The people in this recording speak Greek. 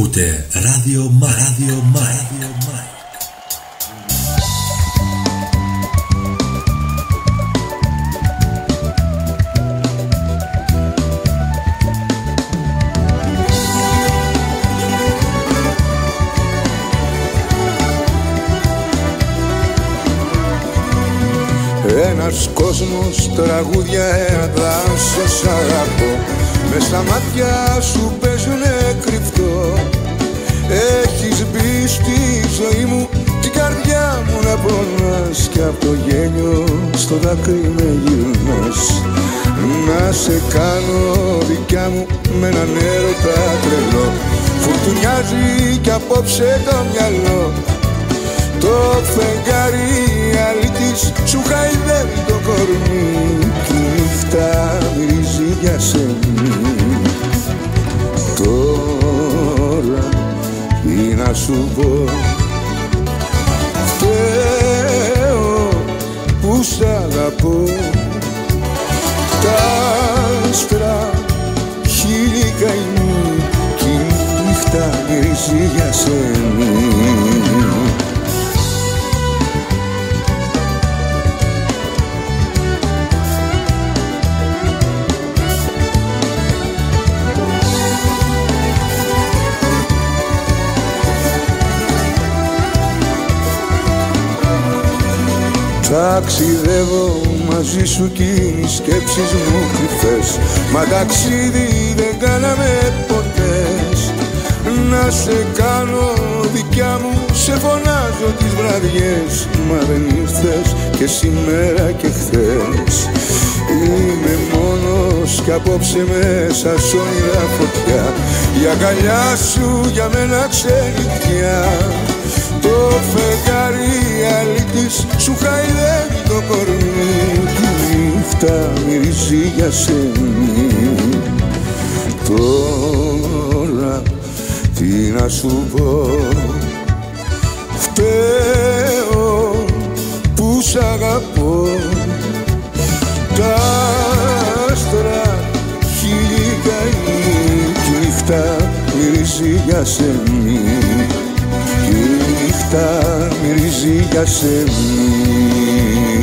Ακούτε ράδιο Μάραδιο Μάικ. Ένας κόσμος τραγούδια ένα δάσο σ' αγαπώ. Μες στα μάτια σου παίζουνε Κι απ' το γέλιο στο δάκρυ με γυρνάς Να σε κάνω δικιά μου με έναν έρωτα τρελό. Φουρτουνιάζει κι απόψε το μυαλό. Το φεγγάρι αλήτης σου χαϊδεύει το κορμί. Κι η νύχτα μυρίζει για σένα. Τώρα τι να σου πω αγαπώ. Τα άστρα χίλιοι καημοί Κι η νύχτα μυρίζει για σένα Ταξιδεύω μαζί σου κι οι σκέψεις μου κρυφές Μα ταξίδι δεν κάναμε ποτές. Να σε κάνω δικιά μου Σε φωνάζω τις βραδιές. Μα δεν ήρθες και σήμερα και χθες. Είμαι μόνος κι απόψε μέσα σ' όνειρα φωτιά. Η αγκαλιά σου για μένα ξενυχτιά το φεγγάρι αλήτης σου χαϊδεύει το κορμί. Κι η νύχτα μυρίζει για σένα. Τώρα τι να σου πω. Φταίω που σ' αγαπώ. Τα άστρα χίλιοι καημοί Κι η νύχτα μυρίζει για σένα. Νύχτα μυρίζει για σένα.